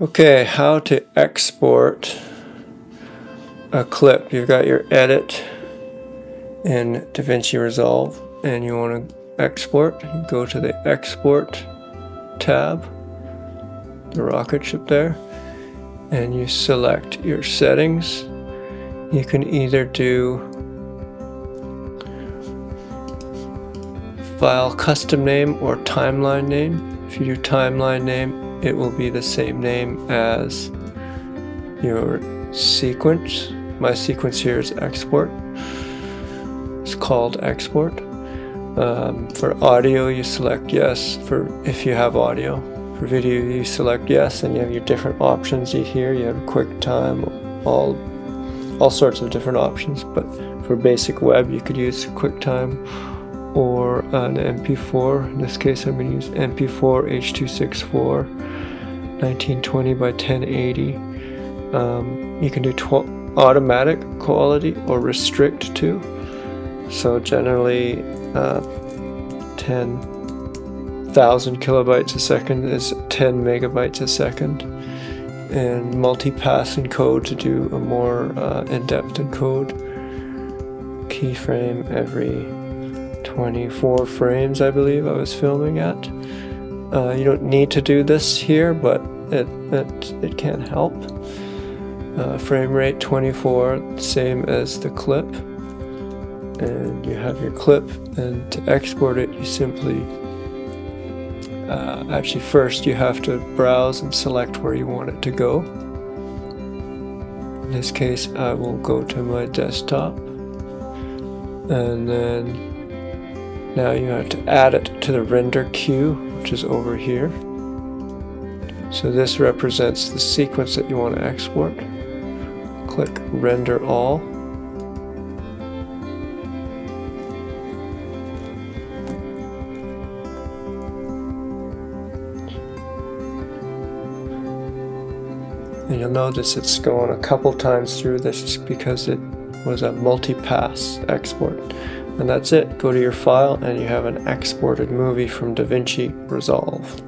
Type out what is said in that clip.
Okay, how to export a clip. You've got your edit in DaVinci Resolve and you want to export. Go to the export tab, the rocket ship there, and you select your settings. You can either do file custom name or timeline name. If you do timeline name, it will be the same name as your sequence. My sequence here is export. It's called export. Um, for audio, you select yes. For if you have audio, for video, you select yes, and you have your different options. You hear you have QuickTime, all all sorts of different options. But for basic web, you could use QuickTime or an MP4. In this case, I'm going to use MP4 H.264 1920 by 1080. Um, you can do automatic quality or restrict to. So generally, uh, 10,000 kilobytes a second is 10 megabytes a second. And multi-pass encode to do a more uh, in-depth encode. Keyframe every 24 frames, I believe I was filming at. Uh, you don't need to do this here, but it, it, it can help. Uh, frame rate 24, same as the clip. And you have your clip, and to export it, you simply uh, actually first you have to browse and select where you want it to go. In this case, I will go to my desktop, and then now you have to add it to the render queue, which is over here. So this represents the sequence that you want to export. Click render all. And you'll notice it's going a couple times through this because it was a multi-pass export. And that's it. Go to your file and you have an exported movie from DaVinci Resolve.